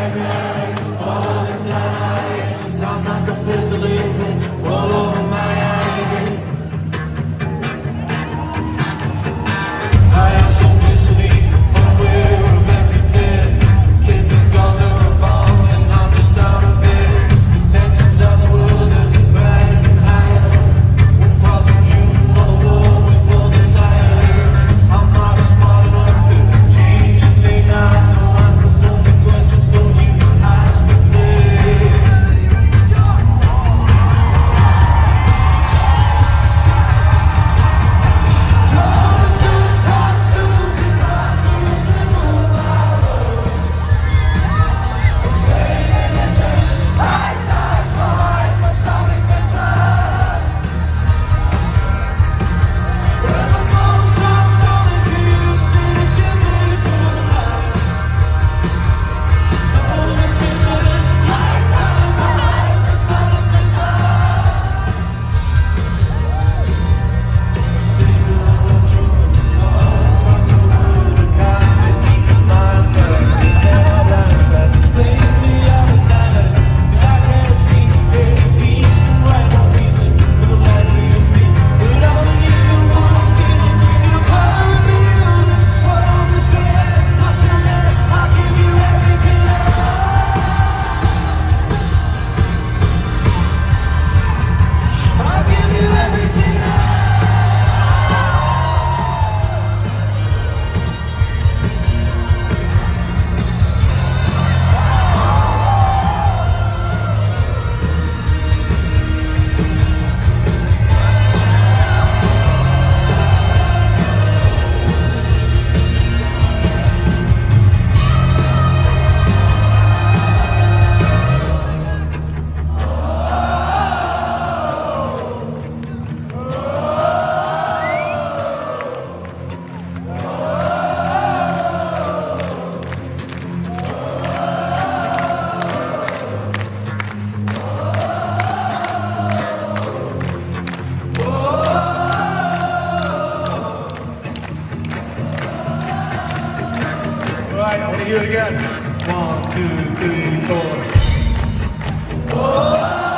Amen. To hear it again. One, two, three, four. I